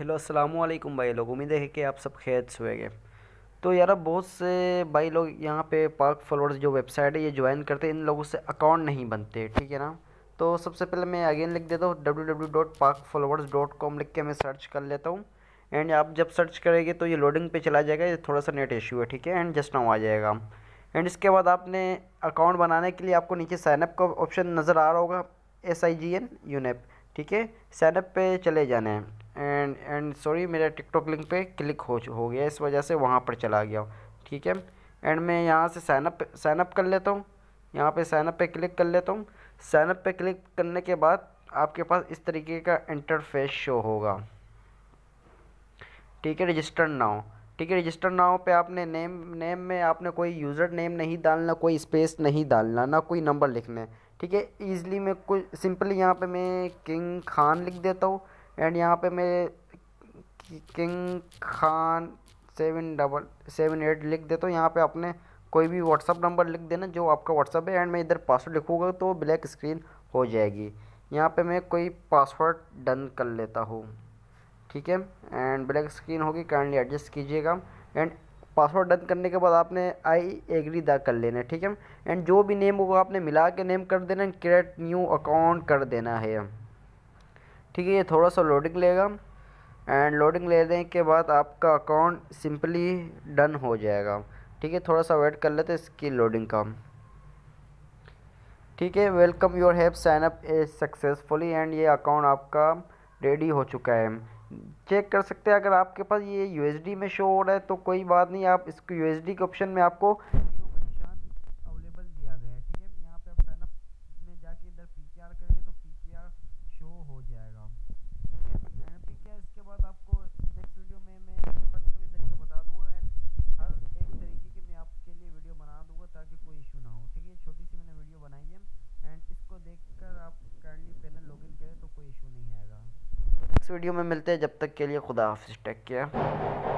Hello, अस्सलाम वालेकुम भाई लोग। उम्मीद है कि आप सब खैर से तो यार बहुत से भाई लोग यहाँ पे पार्क फॉलोअर्स जो वेबसाइट है, ये ज्वाइन करते हैं, इन लोगों से अकाउंट नहीं बनते, ठीक है ना? तो सबसे पहले मैं अगेन लिख देता हूँ W W dot park followers dot com लिख के मैं सर्च कर लेता हूँ। एंड आप जब सर्च करेंगे तो ये लोडिंग पे चला जाएगा, ये थोड़ा सा नेट इशू है, ठीक है? एंड जस्ट नाउ आ जाएगा। एंड इसके बाद आपने अकाउंट बनाने के लिए आपको नीचे साइनअप का ऑप्शन नज़र आ रहा होगा S I G N UNEP ठीक है? साइनअप पे चले जाना है। एंड एंड सॉरी मेरा टिकटॉक लिंक पे क्लिक हो हो गया इस वजह से वहाँ पर चला गया ठीक है? एंड मैं यहाँ से साइनअप साइनअप कर लेता हूँ, यहाँ पे साइनअप पे क्लिक कर लेता हूँ। साइनअप पे क्लिक करने के बाद आपके पास इस तरीके का इंटरफेस शो होगा। ठीक है रजिस्टर नाउ ठीक है रजिस्टर नाउ पे आपने नेम नेम में आपने कोई यूज़र नेम नहीं डालना, कोई स्पेस नहीं डालना, ना कोई नंबर लिखना है, ठीक है? ईज़िली मैं कोई सिंपली यहाँ पे मैं किंग खान लिख देता हूँ एंड यहाँ पे मैं king Khan seven double seven eight लिख देता हूँ। यहाँ पे आपने कोई भी व्हाट्सअप नंबर लिख देना, जो आपका व्हाट्सअप है। एंड मैं इधर पासवर्ड लिखूँगा तो ब्लैक स्क्रीन हो जाएगी। यहाँ पे मैं कोई पासवर्ड डन कर लेता हूँ। ठीक है? एंड ब्लैक स्क्रीन होगी काइंडली एडजस्ट कीजिएगा। एंड पासवर्ड डन करने के बाद आपने आई एग्री दा कर लेना ठीक है? एंड जो भी नेम होगा, आपने मिला के नेम कर देना। एंड क्रिएट न्यू अकाउंट कर देना है। ठीक है, ये थोड़ा सा लोडिंग लेगा। एंड लोडिंग लेने के बाद आपका अकाउंट सिंपली डन हो जाएगा। ठीक है, थोड़ा सा वेट कर लेते हैं इसकी लोडिंग का। ठीक है welcome your have sign up a successfully and ये अकाउंट आपका रेडी हो चुका है। चेक कर सकते हैं, अगर आपके पास ये यूएसडी में शो हो रहा है तो कोई बात नहीं, आप इसको यूएसडी के ऑप्शन में आपको वीडियो में मिलते हैं। जब तक के लिए खुदा हाफिज़ टेक केयर